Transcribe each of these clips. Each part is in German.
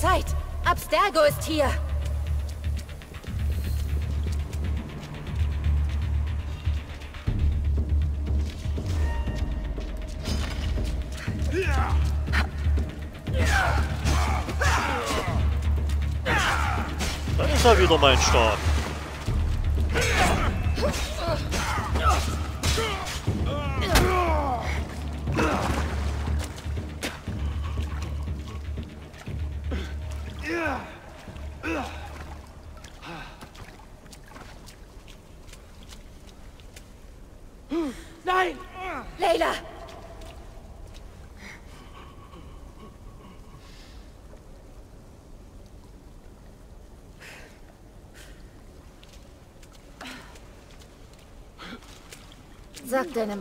Zeit. Abstergo ist hier. Da ist er wieder, mein Stab.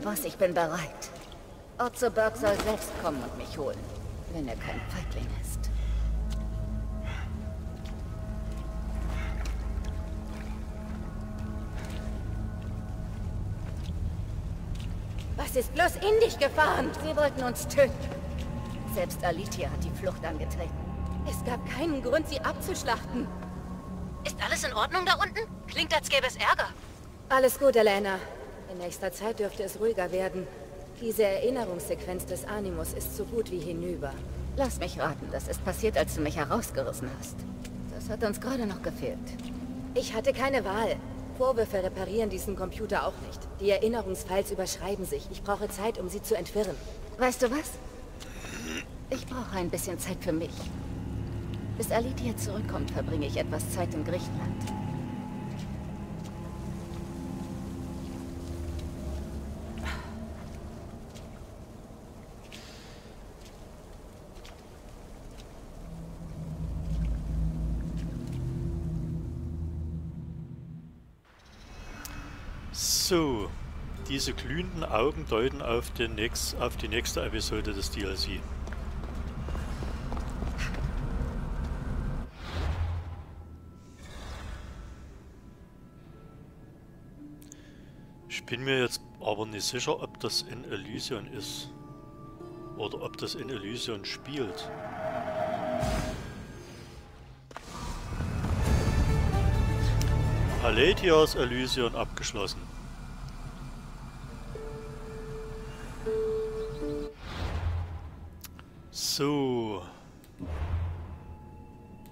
Boss, ich bin bereit. Otto Berg soll selbst kommen und mich holen, wenn er kein Feigling ist. Was ist bloß in dich gefahren? Sie wollten uns töten. Selbst Alitia hat die Flucht angetreten. Es gab keinen Grund, sie abzuschlachten. Ist alles in Ordnung da unten? Klingt, als gäbe es Ärger. Alles gut, Elena. In nächster Zeit dürfte es ruhiger werden. Diese Erinnerungssequenz des Animus ist so gut wie hinüber. Lass mich raten, das ist passiert, als du mich herausgerissen hast. Das hat uns gerade noch gefehlt. Ich hatte keine Wahl. Vorwürfe reparieren diesen Computer auch nicht. Die Erinnerungsfiles überschreiben sich. Ich brauche Zeit, um sie zu entwirren. Weißt du was? Ich brauche ein bisschen Zeit für mich. Bis Alitia zurückkommt, verbringe ich etwas Zeit in Griechenland. So, diese glühenden Augen deuten auf, den nächst, auf die nächste Episode des DLC. Ich bin mir jetzt aber nicht sicher, ob das in Elysion ist. Oder ob das in Elysion spielt. Paletios Elysion abgeschlossen. So.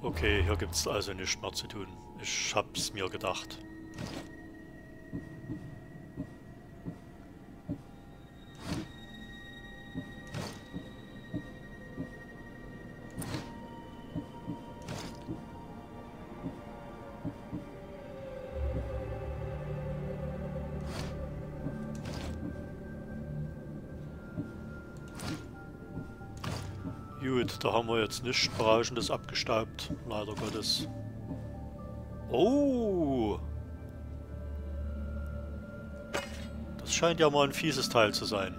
Okay, hier gibt es also nichts mehr zu tun. Ich hab's mir gedacht. Jetzt nichts Berauschendes abgestaubt, leider Gottes. Oh! Das scheint ja mal ein fieses Teil zu sein.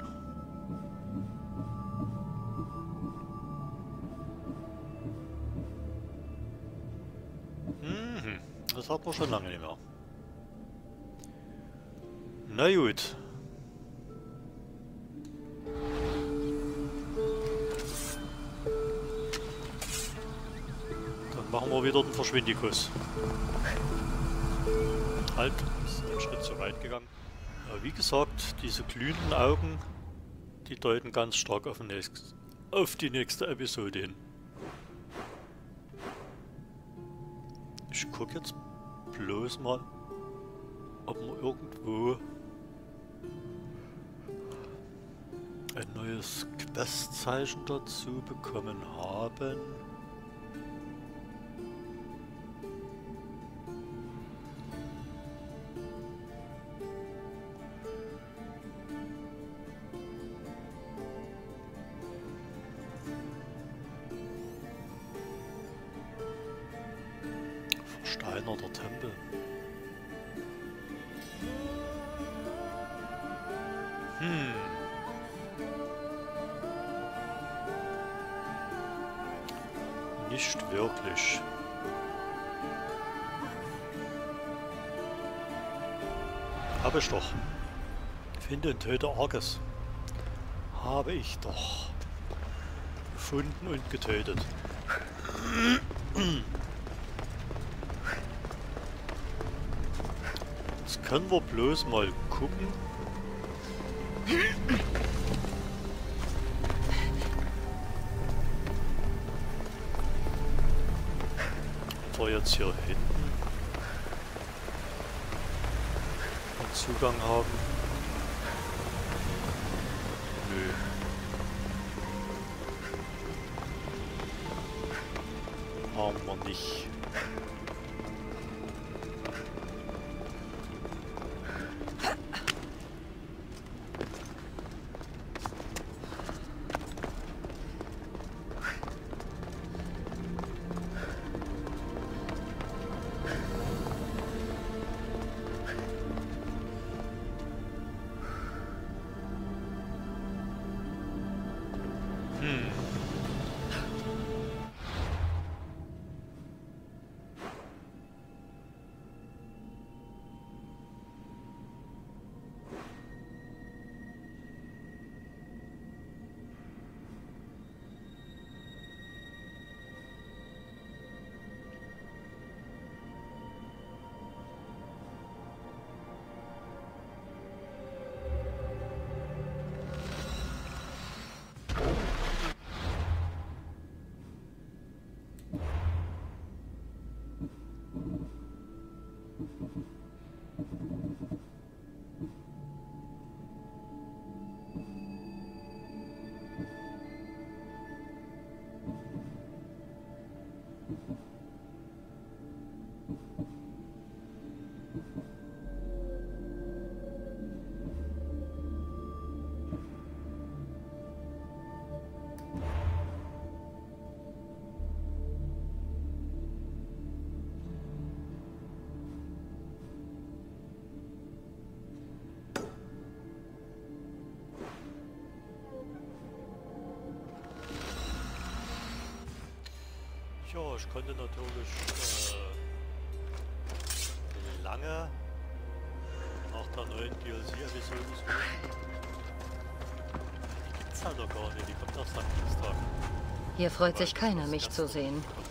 Mhm, das hat man schon lange nicht mehr. Na gut. Machen wir wieder den Verschwindikus. Halt, ist ein Schritt zu weit gegangen. Ja, wie gesagt, diese glühenden Augen, die deuten ganz stark auf, nächst, auf die nächste Episode hin. Ich gucke jetzt bloß mal, ob wir irgendwo ein neues Questzeichen dazu bekommen haben. Habe ich doch. Finde und töte Arges. Habe ich doch. Gefunden und getötet. Jetzt können wir bloß mal gucken. Wir jetzt hier hinten einen Zugang haben. Ich konnte natürlich äh, lange nach der neuen DLC-Episode. Die gibt's halt noch gar nicht, die kommt erst am Dienstag. Hier freut sich keiner, mich zu sehen. Müssen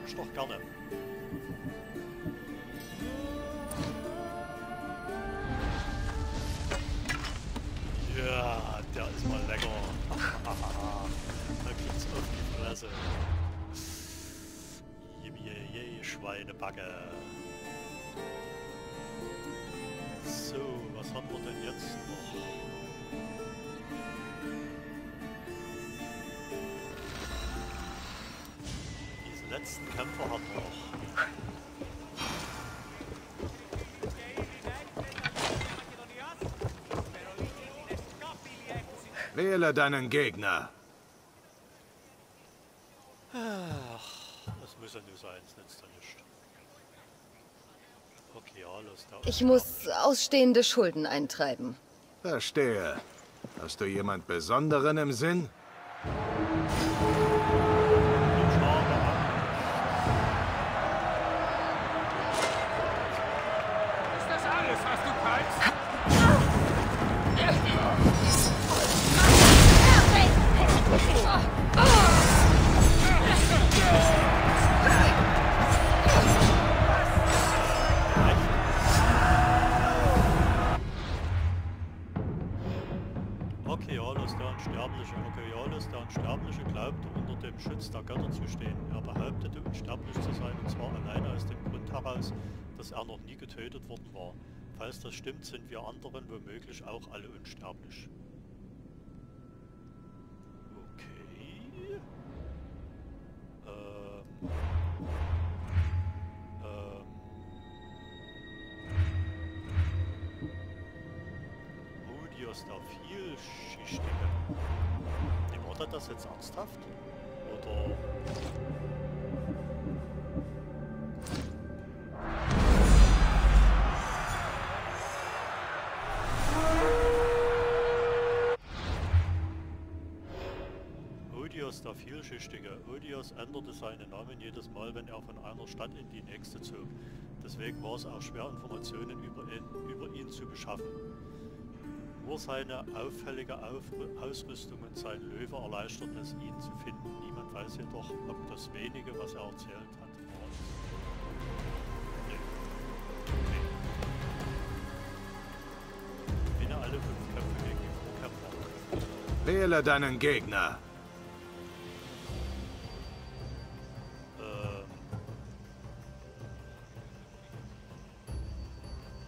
nehme ich doch gerne. Ja, der ist mal lecker. da gibt's auf die Fresse. Jemie, Schweinebacke. So, was haben wir denn jetzt noch? Letzten Kämpfer wir noch. Wähle deinen Gegner. Das muss ja nur sein, das nützt ja nichts. Okay, alles da. Ich muss ausstehende Schulden eintreiben. Verstehe. Hast du jemand Besonderen im Sinn? Unsterblich. Okay. Ähm. Ähm. Rudius der Vielschichtige. Nee, war das jetzt ernsthaft? Oder... Vielschichtige. Odios änderte seinen Namen jedes Mal, wenn er von einer Stadt in die nächste zog. Deswegen war es auch schwer, Informationen über ihn, über ihn zu beschaffen. Nur seine auffällige Auf Ausrüstung und sein Löwe erleichterten es, ihn zu finden. Niemand weiß jedoch, ob das wenige, was er erzählt hat, Vorkämpfer. Wähle deinen Gegner.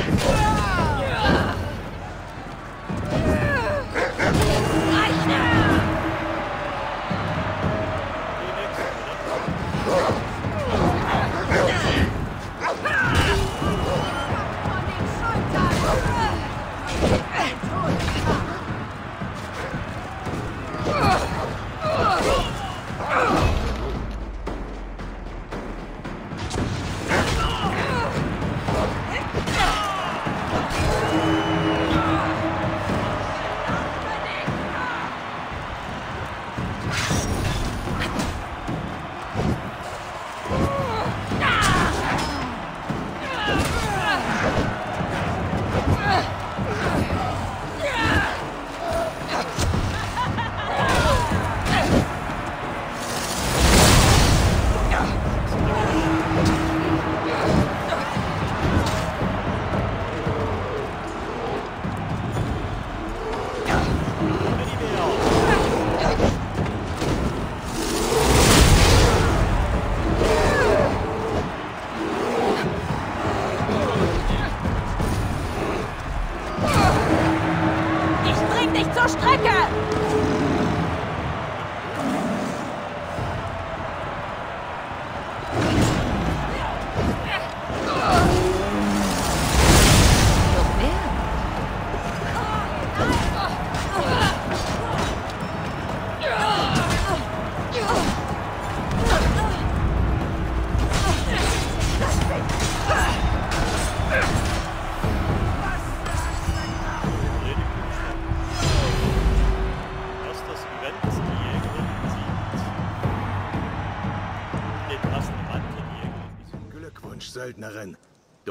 Ah!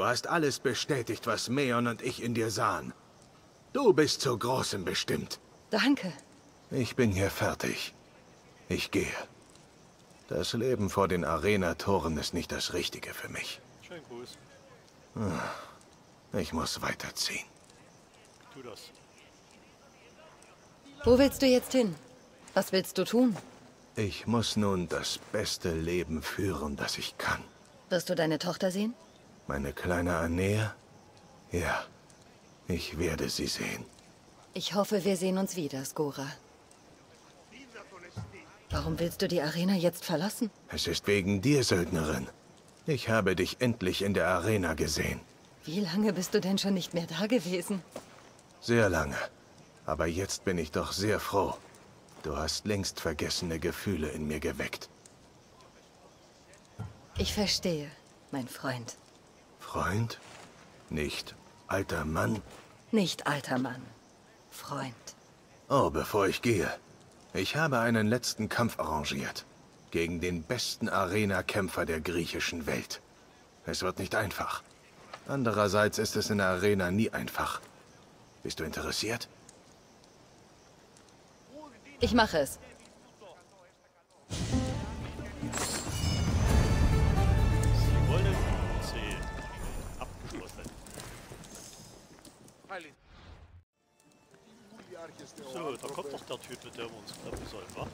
Hast alles bestätigt, was Meon und ich in dir sahen. Du bist zu Großem bestimmt. Danke. Ich bin hier fertig. Ich gehe. Das Leben vor den Arena-Toren ist nicht das Richtige für mich. Schönen Gruß. Ich muss weiterziehen. Tu das. Wo willst du jetzt hin? Was willst du tun? Ich muss nun das beste Leben führen, das ich kann. Wirst du deine Tochter sehen? Meine kleine Anea? Ja, ich werde sie sehen. Ich hoffe, wir sehen uns wieder, Skora. Warum willst du die Arena jetzt verlassen? Es ist wegen dir, Söldnerin. Ich habe dich endlich in der Arena gesehen. Wie lange bist du denn schon nicht mehr da gewesen? Sehr lange. Aber jetzt bin ich doch sehr froh. Du hast längst vergessene Gefühle in mir geweckt. Ich verstehe, mein Freund. Freund? Nicht alter Mann? Nicht alter Mann. Freund. Oh, bevor ich gehe. Ich habe einen letzten Kampf arrangiert. Gegen den besten Arena-Kämpfer der griechischen Welt. Es wird nicht einfach. Andererseits ist es in der Arena nie einfach. Bist du interessiert? Ich mache es. So, da kommt doch der Typ, mit dem wir uns treffen sollen, wa?